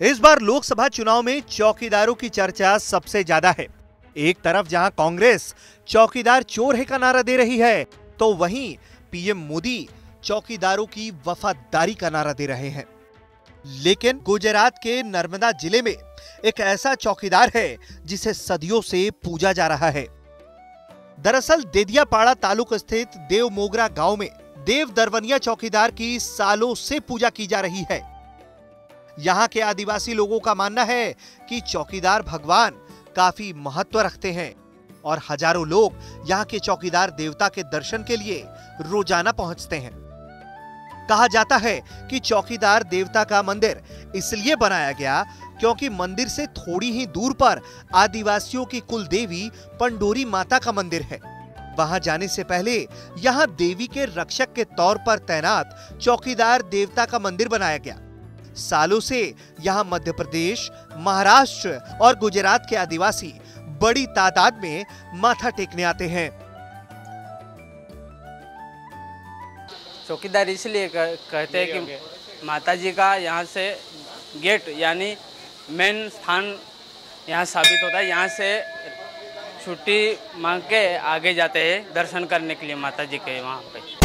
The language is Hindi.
इस बार लोकसभा चुनाव में चौकीदारों की चर्चा सबसे ज़्यादा है। एक तरफ़ जहाँ कांग्रेस चौकीदार चोर है का नारा दे रही है तो वहीं पीएम मोदी चौकीदारों की वफादारी का नारा दे रहे हैं। लेकिन गुजरात के नर्मदा ज़िले में एक ऐसा चौकीदार है जिसे सदियों से पूजा जा रहा है। दरअसल देदियापाड़ा तालुक स्थित देव मोगरा गाँव में देव दरवनिया चौकीदार की सालों से पूजा की जा रही है। यहाँ के आदिवासी लोगों का मानना है कि चौकीदार भगवान काफ़ी महत्व रखते हैं और हज़ारों लोग यहाँ के चौकीदार देवता के दर्शन के लिए रोज़ाना पहुँचते हैं। कहा जाता है कि चौकीदार देवता का मंदिर इसलिए बनाया गया क्योंकि मंदिर से थोड़ी ही दूर पर आदिवासियों की कुल देवी पंडोरी माता का मंदिर है। वहाँ जाने से पहले यहाँ देवी के रक्षक के तौर पर तैनात चौकीदार देवता का मंदिर बनाया गया। सालों से यहाँ मध्य प्रदेश महाराष्ट्र और गुजरात के आदिवासी बड़ी तादाद में माथा टेकने आते हैं। चौकीदार इसलिए कहते हैं कि माता जी का यहाँ से गेट यानी मेन स्थान यहाँ साबित होता है। यहाँ से छुट्टी मांग के आगे जाते हैं दर्शन करने के लिए माता जी के वहाँ पे।